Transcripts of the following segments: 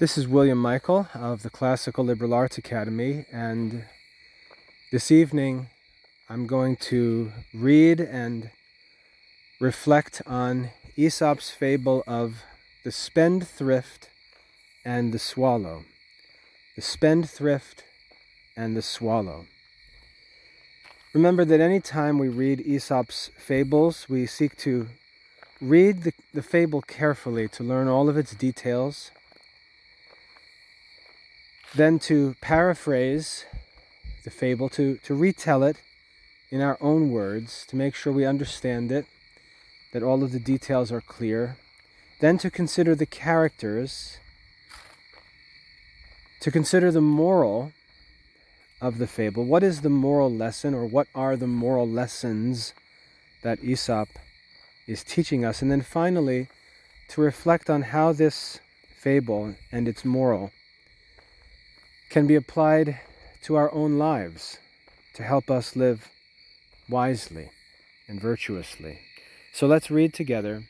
This is William Michael of the Classical Liberal Arts Academy, and this evening I'm going to read and reflect on Aesop's fable of the spendthrift and the swallow. The spendthrift and the swallow. Remember that any time we read Aesop's fables, we seek to read the, the fable carefully to learn all of its details then to paraphrase the fable, to, to retell it in our own words, to make sure we understand it, that all of the details are clear, then to consider the characters, to consider the moral of the fable. What is the moral lesson, or what are the moral lessons that Aesop is teaching us? And then finally, to reflect on how this fable and its moral can be applied to our own lives to help us live wisely and virtuously. So let's read together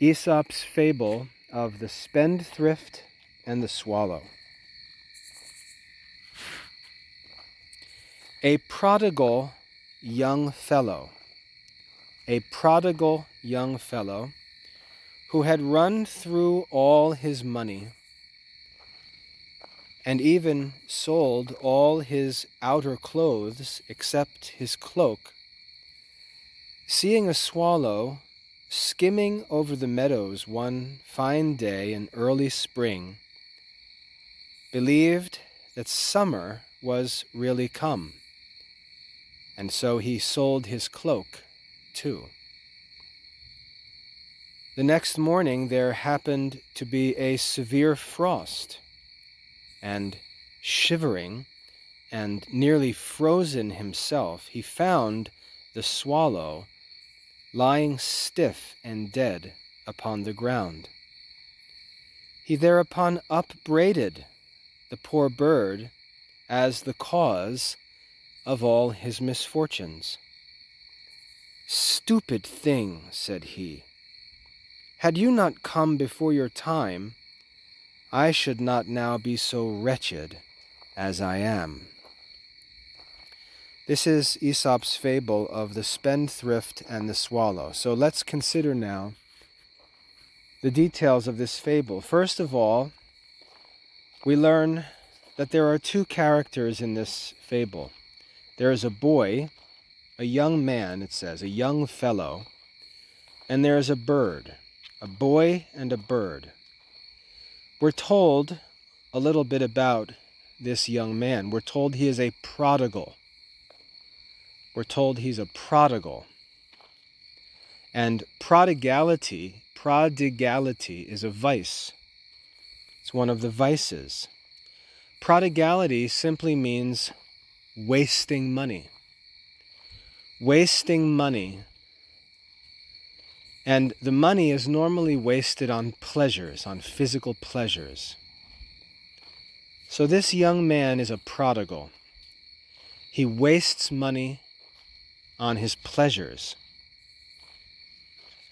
Aesop's fable of the spendthrift and the swallow. A prodigal young fellow, a prodigal young fellow who had run through all his money and even sold all his outer clothes except his cloak, seeing a swallow skimming over the meadows one fine day in early spring, believed that summer was really come, and so he sold his cloak too. The next morning there happened to be a severe frost and shivering and nearly frozen himself, he found the swallow lying stiff and dead upon the ground. He thereupon upbraided the poor bird as the cause of all his misfortunes. Stupid thing, said he, had you not come before your time, I should not now be so wretched as I am. This is Aesop's fable of the spendthrift and the swallow. So let's consider now the details of this fable. First of all, we learn that there are two characters in this fable. There is a boy, a young man, it says, a young fellow, and there is a bird, a boy and a bird. We're told a little bit about this young man. We're told he is a prodigal. We're told he's a prodigal. And prodigality, prodigality is a vice. It's one of the vices. Prodigality simply means wasting money. Wasting money and the money is normally wasted on pleasures, on physical pleasures. So this young man is a prodigal. He wastes money on his pleasures.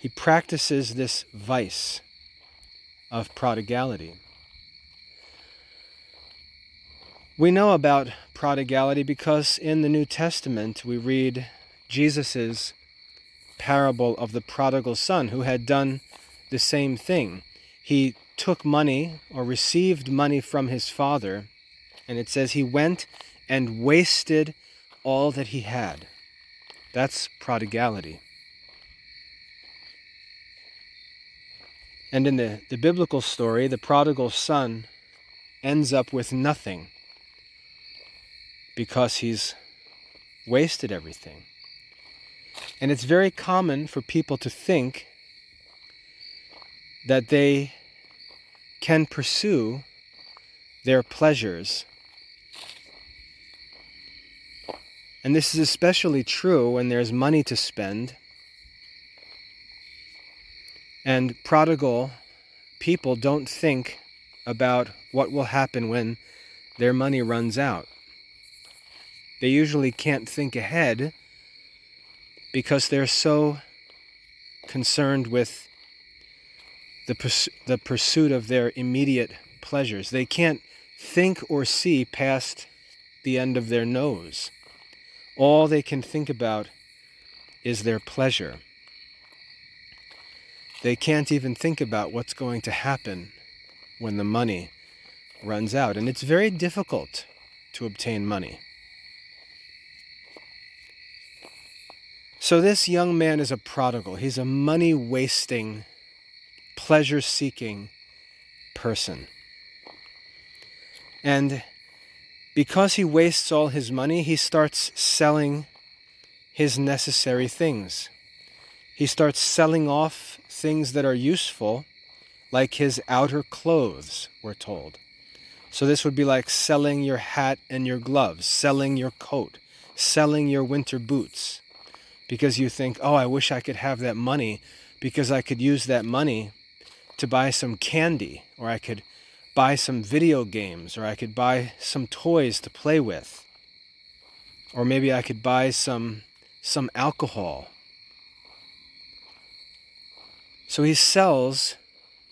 He practices this vice of prodigality. We know about prodigality because in the New Testament we read Jesus' parable of the prodigal son who had done the same thing. He took money or received money from his father, and it says he went and wasted all that he had. That's prodigality. And in the, the biblical story, the prodigal son ends up with nothing because he's wasted everything. And it's very common for people to think that they can pursue their pleasures. And this is especially true when there's money to spend. And prodigal people don't think about what will happen when their money runs out. They usually can't think ahead because they're so concerned with the, purs- the pursuit of their immediate pleasures. They can't think or see past the end of their nose. All they can think about is their pleasure. They can't even think about what's going to happen when the money runs out. And it's very difficult to obtain money. So, this young man is a prodigal. He's a money wasting, pleasure seeking person. And because he wastes all his money, he starts selling his necessary things. He starts selling off things that are useful, like his outer clothes, we're told. So this would be like selling your hat and your gloves, selling your coat, selling your winter boots, because you think, oh, I wish I could have that money because I could use that money to buy some candy, or I could buy some video games, or I could buy some toys to play with, or maybe I could buy some some alcohol. So he sells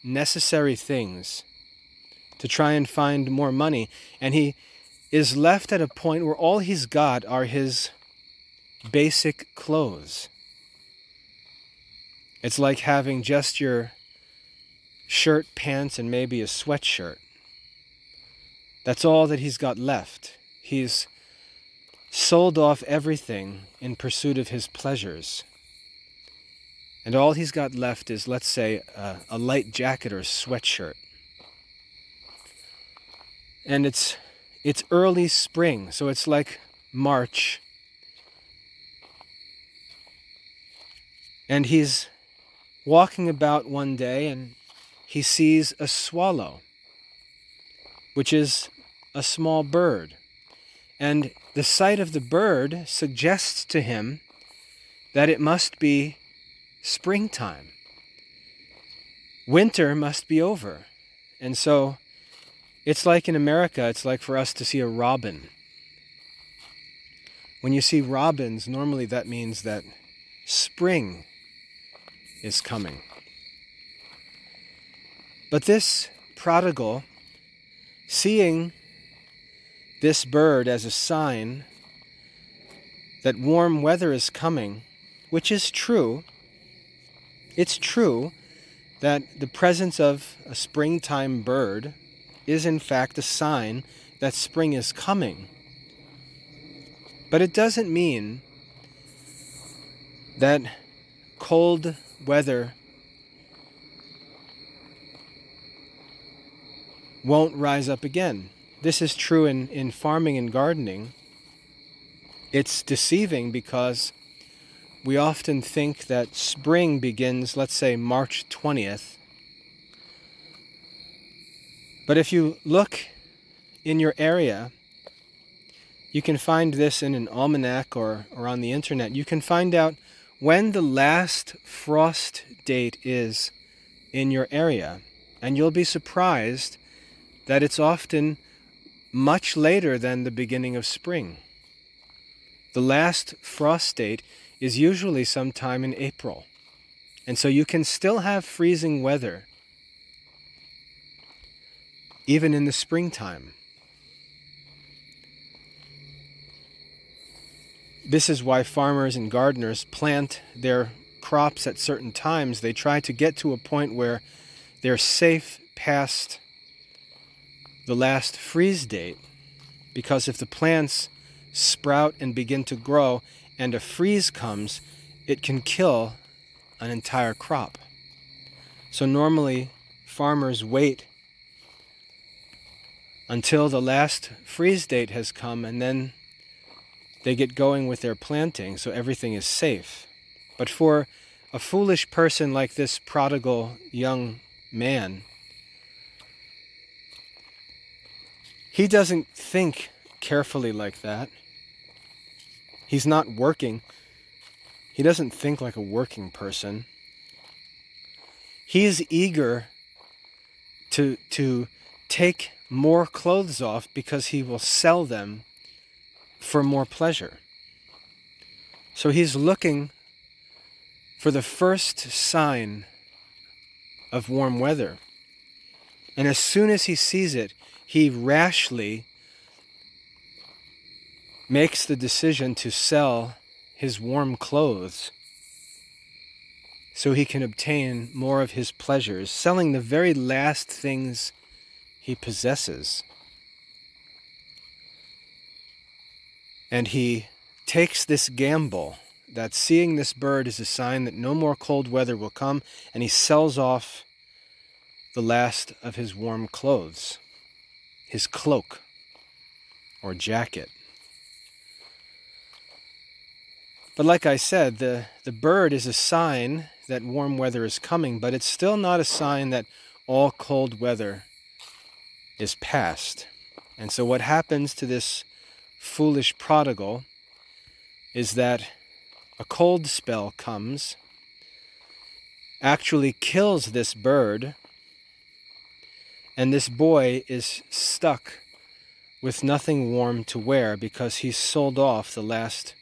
necessary things to try and find more money, and he is left at a point where all he's got are his basic clothes. It's like having just your shirt, pants, and maybe a sweatshirt. That's all that he's got left. He's sold off everything in pursuit of his pleasures. And all he's got left is, let's say, a, a light jacket or sweatshirt. And it's it's early spring, so it's like March. And he's walking about one day and he sees a swallow, which is a small bird. And the sight of the bird suggests to him that it must be springtime. Winter must be over. And so it's like in America, it's like for us to see a robin. When you see robins, normally that means that spring is coming. But this prodigal, seeing this bird as a sign that warm weather is coming, which is true, it's true that the presence of a springtime bird is in fact a sign that spring is coming. But it doesn't mean that cold weather won't rise up again. This is true in, in farming and gardening. It's deceiving because we often think that spring begins, let's say, March 20th. But if you look in your area, you can find this in an almanac or, or on the internet. You can find out when the last frost date is in your area. And you'll be surprised that it's often much later than the beginning of spring. The last frost date is usually sometime in April. And so you can still have freezing weather even in the springtime. This is why farmers and gardeners plant their crops at certain times. They try to get to a point where they're safe past the last freeze date because if the plants sprout and begin to grow and a freeze comes, it can kill an entire crop. So normally farmers wait until the last freeze date has come and then they get going with their planting so everything is safe. But for a foolish person like this prodigal young man, He doesn't think carefully like that. He's not working. He doesn't think like a working person. He is eager to, to take more clothes off because he will sell them for more pleasure. So he's looking for the first sign of warm weather. And as soon as he sees it, he rashly makes the decision to sell his warm clothes so he can obtain more of his pleasures, selling the very last things he possesses. And he takes this gamble that seeing this bird is a sign that no more cold weather will come, and he sells off the last of his warm clothes, his cloak or jacket. But like I said, the, the bird is a sign that warm weather is coming, but it's still not a sign that all cold weather is past. And so, what happens to this foolish prodigal is that a cold spell comes, actually kills this bird, and this boy is stuck with nothing warm to wear because he sold off the last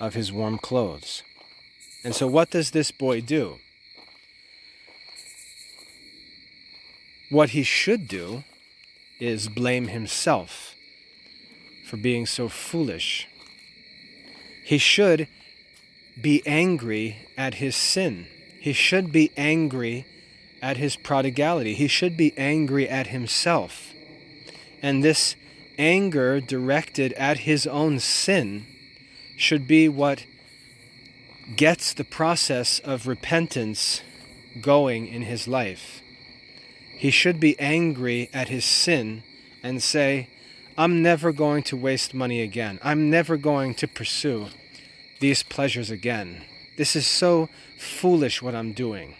of his warm clothes. And so, what does this boy do? What he should do is blame himself for being so foolish. He should be angry at his sin. He should be angry at his prodigality. He should be angry at himself. And this anger directed at his own sin should be what gets the process of repentance going in his life. He should be angry at his sin and say, I'm never going to waste money again. I'm never going to pursue these pleasures again. This is so foolish what I'm doing.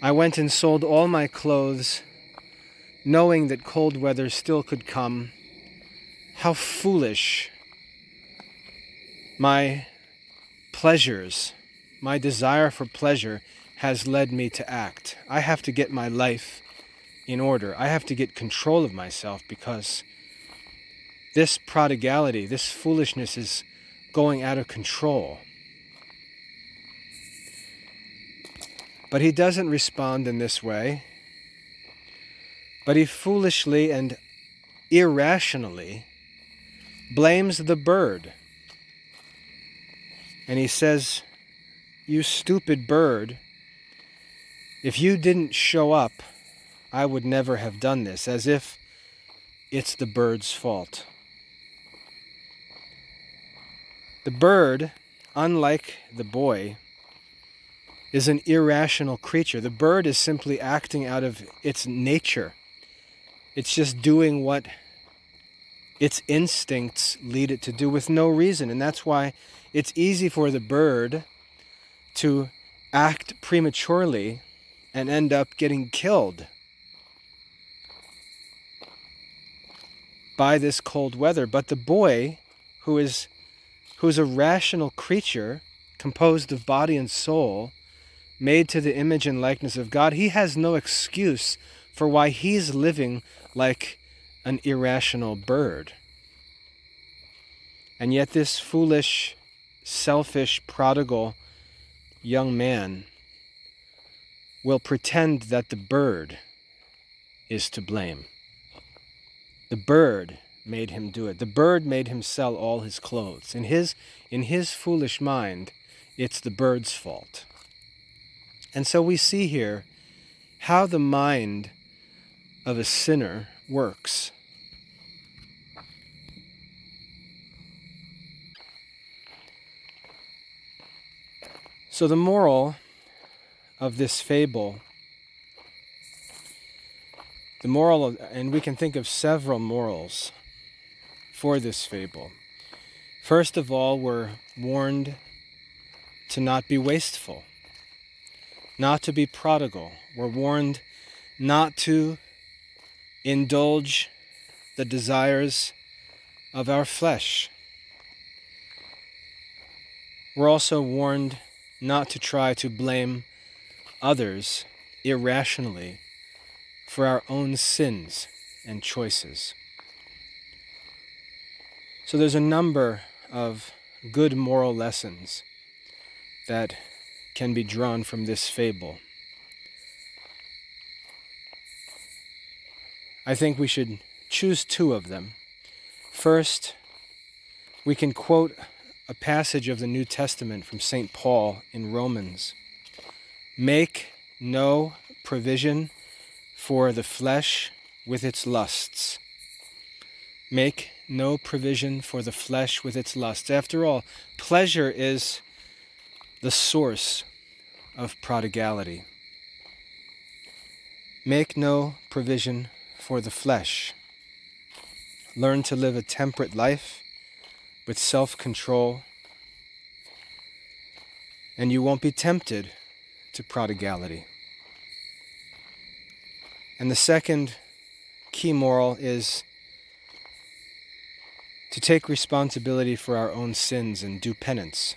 I went and sold all my clothes, knowing that cold weather still could come. How foolish my pleasures, my desire for pleasure has led me to act. I have to get my life in order. I have to get control of myself because this prodigality, this foolishness is going out of control. But he doesn't respond in this way. But he foolishly and irrationally blames the bird and he says, You stupid bird, if you didn't show up, I would never have done this, as if it's the bird's fault. The bird, unlike the boy, is an irrational creature. The bird is simply acting out of its nature. It's just doing what its instincts lead it to do with no reason. And that's why it's easy for the bird to act prematurely and end up getting killed by this cold weather. But the boy, who is who is a rational creature composed of body and soul, made to the image and likeness of God, he has no excuse for why he's living like an irrational bird. And yet, this foolish selfish, prodigal young man will pretend that the bird is to blame. The bird made him do it. The bird made him sell all his clothes. In his, in his foolish mind, it's the bird's fault. And so we see here how the mind of a sinner works. So, the moral of this fable, the moral, of, and we can think of several morals for this fable. First of all, we're warned to not be wasteful, not to be prodigal. We're warned not to indulge the desires of our flesh. We're also warned not to try to blame others irrationally for our own sins and choices. So there's a number of good moral lessons that can be drawn from this fable. I think we should choose two of them. First, we can quote a passage of the New Testament from St. Paul in Romans Make no provision for the flesh with its lusts. Make no provision for the flesh with its lusts. After all, pleasure is the source of prodigality. Make no provision for the flesh. Learn to live a temperate life with self control, and you won't be tempted to prodigality. And the second key moral is to take responsibility for our own sins and do penance.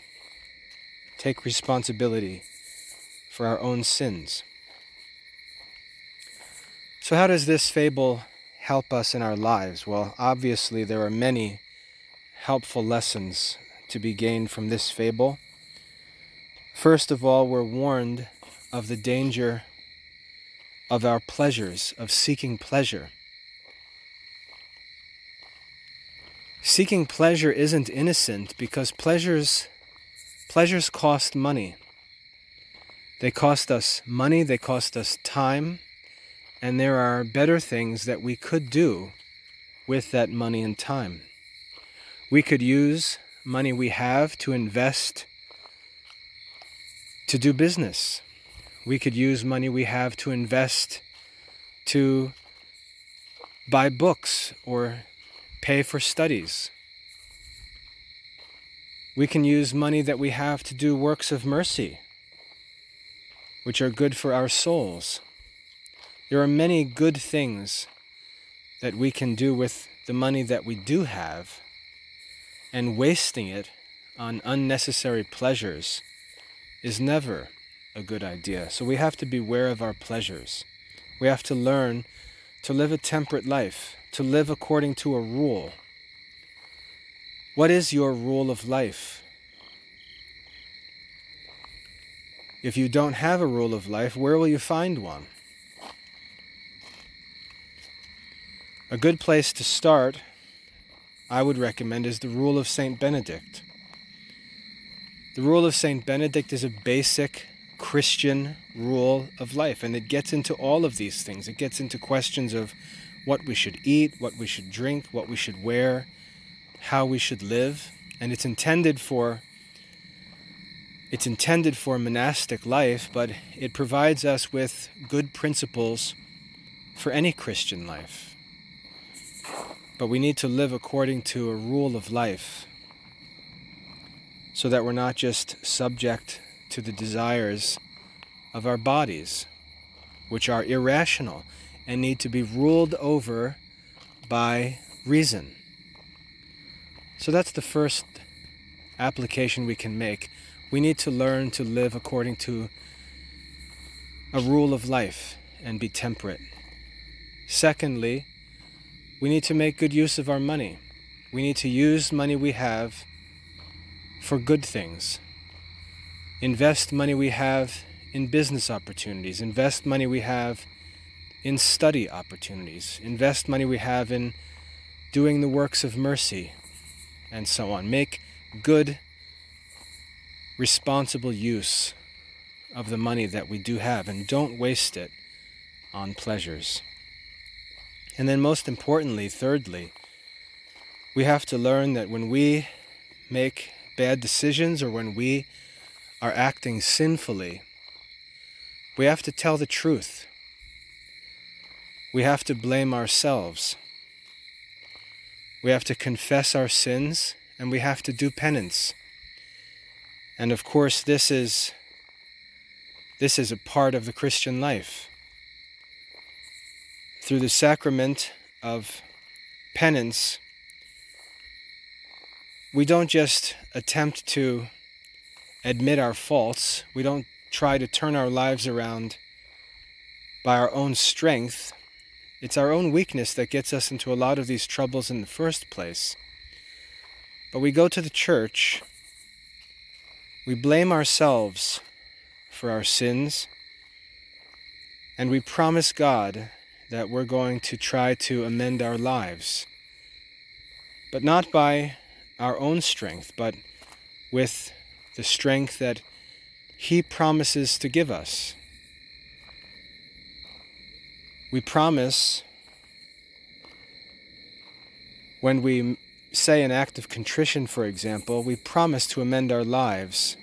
Take responsibility for our own sins. So, how does this fable help us in our lives? Well, obviously, there are many helpful lessons to be gained from this fable. First of all, we're warned of the danger of our pleasures, of seeking pleasure. Seeking pleasure isn't innocent because pleasures pleasures cost money. They cost us money, they cost us time, and there are better things that we could do with that money and time. We could use money we have to invest to do business. We could use money we have to invest to buy books or pay for studies. We can use money that we have to do works of mercy, which are good for our souls. There are many good things that we can do with the money that we do have, and wasting it on unnecessary pleasures is never a good idea. So we have to beware of our pleasures. We have to learn to live a temperate life, to live according to a rule. What is your rule of life? If you don't have a rule of life, where will you find one? A good place to start, I would recommend, is the rule of St. Benedict. The rule of St. Benedict is a basic Christian rule of life, and it gets into all of these things. It gets into questions of what we should eat, what we should drink, what we should wear, how we should live, and it's intended for it's intended for monastic life, but it provides us with good principles for any Christian life. But we need to live according to a rule of life so that we're not just subject to the desires of our bodies, which are irrational and need to be ruled over by reason. So that's the first application we can make. We need to learn to live according to a rule of life and be temperate. Secondly, we need to make good use of our money. We need to use money we have for good things. Invest money we have in business opportunities. Invest money we have in study opportunities. Invest money we have in doing the works of mercy and so on. Make good, responsible use of the money that we do have and don't waste it on pleasures. And then, most importantly, thirdly, we have to learn that when we make bad decisions or when we are acting sinfully, we have to tell the truth. We have to blame ourselves. We have to confess our sins and we have to do penance. And of course, this is this is a part of the Christian life. Through the sacrament of penance, we don't just attempt to admit our faults, we don't try to turn our lives around by our own strength. It's our own weakness that gets us into a lot of these troubles in the first place. But we go to the church, we blame ourselves for our sins, and we promise God that we're going to try to amend our lives, but not by our own strength, but with the strength that He promises to give us. We promise when we say an act of contrition, for example, we promise to amend our lives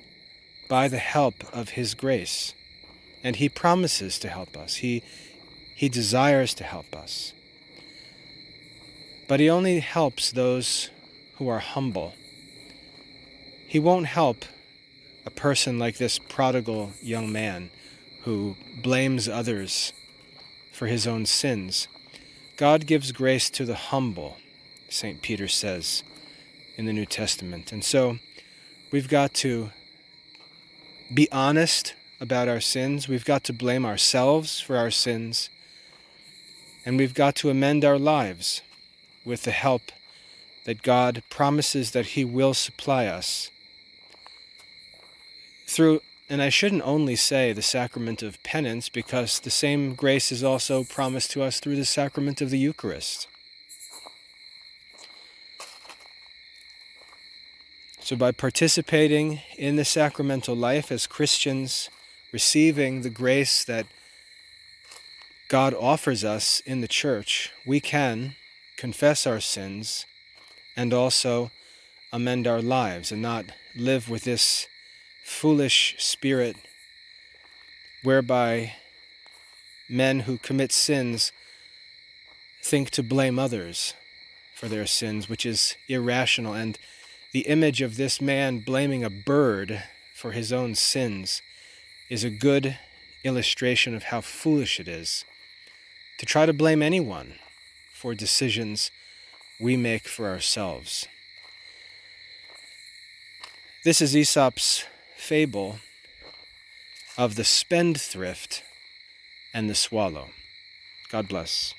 by the help of His grace. And He promises to help us. He, he desires to help us. But He only helps those who are humble. He won't help a person like this prodigal young man who blames others for his own sins. God gives grace to the humble, St. Peter says in the New Testament. And so we've got to be honest about our sins. We've got to blame ourselves for our sins. And we've got to amend our lives with the help that God promises that He will supply us through, and I shouldn't only say the sacrament of penance, because the same grace is also promised to us through the sacrament of the Eucharist. So, by participating in the sacramental life as Christians, receiving the grace that God offers us in the church, we can confess our sins and also amend our lives and not live with this foolish spirit whereby men who commit sins think to blame others for their sins, which is irrational. And the image of this man blaming a bird for his own sins is a good illustration of how foolish it is to try to blame anyone for decisions we make for ourselves. This is Aesop's fable of the spendthrift and the swallow. God bless.